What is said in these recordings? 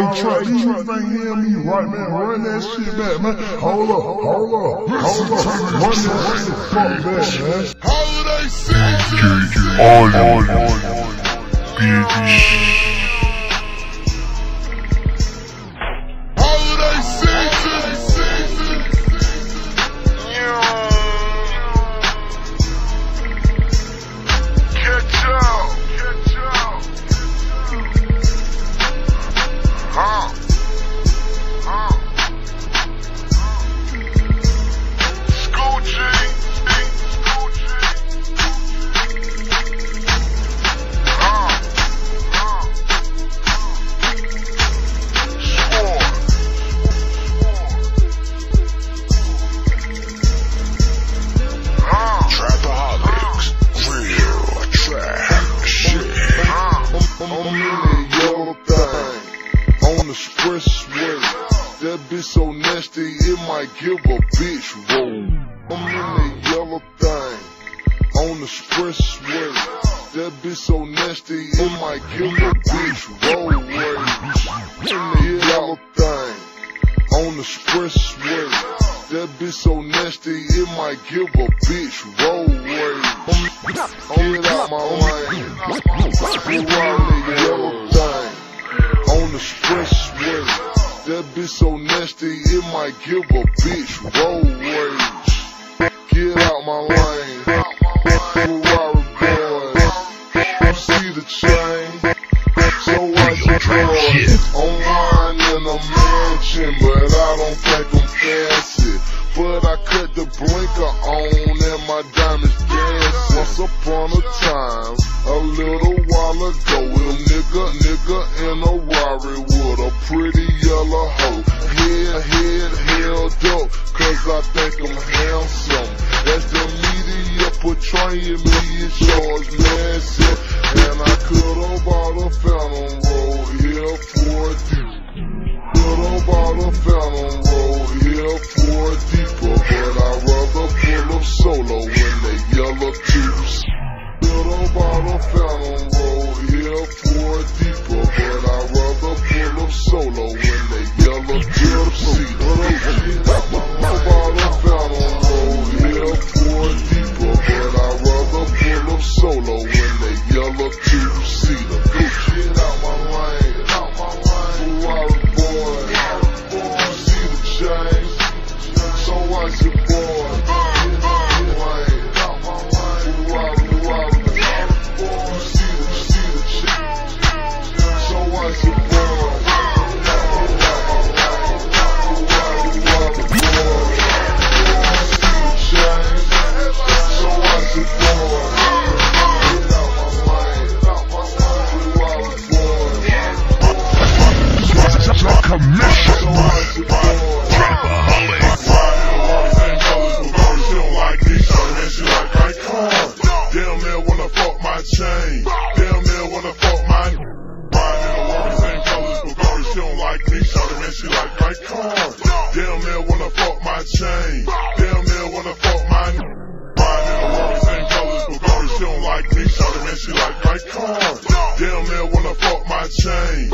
Hey, these niggas ain't hearing me right, man. Run that shit back, man. Hold up, hold up, hold up. Run that shit fuck back, man. Holiday season. All, all, all, BG. Holiday nasty, it might give a bitch roll. I'm in that yellow thing on the sprint expressway. That bitch so nasty, it might give a bitch roll. away. In the yellow thing on the sprint expressway. That bitch so nasty, it might give a bitch rollway. Get out my lane. Riding the yellow thing on the sprint expressway. That bitch so nasty, it might give a bitch rollway. Get out my lane. Ferrari boy. You see the chain? So watch your drugs. Online in a mansion, but I don't think I'm fancy. But I cut the blinker on and my diamonds dance. Once upon a time, Head, head held up, cause I think I'm handsome. As the media portraying me as yours, massive. And I could've bought a phantom road here for a. Could've bought a phantom road here for a. boy. Like a mission. So watch your boy. Trapaholics. Damn near wanna fuck my chain. Damn near wanna fuck my Riding in the world, same colors, Gory, she don't like me. Shawty, man, she like my car. Damn near wanna fuck my chain. Damn near wanna fuck my Riding in the world, same colors, Gory, she don't like me. Shawty, man, she like my car. Damn near wanna fuck my chain.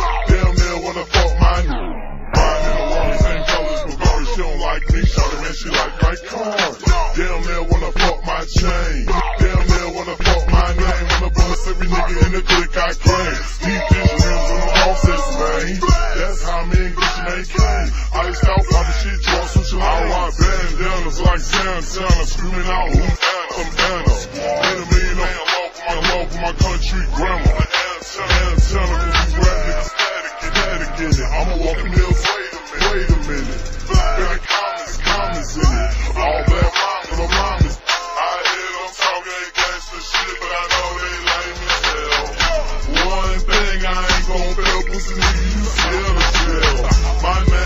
Damn near wanna fuck my chain. Damn near wanna fuck my name. Wanna bust every nigga in the clique I claim. Deep dish rims on the offsets, man. That's how me and Gucci Mane came. Iced out, pop the shit, draw switch I rock bandanas like Santana, screaming out who I'm Anna. Made a million on my love for my country grandma. Antenna, cause you rap niggas scared as hell. My bells,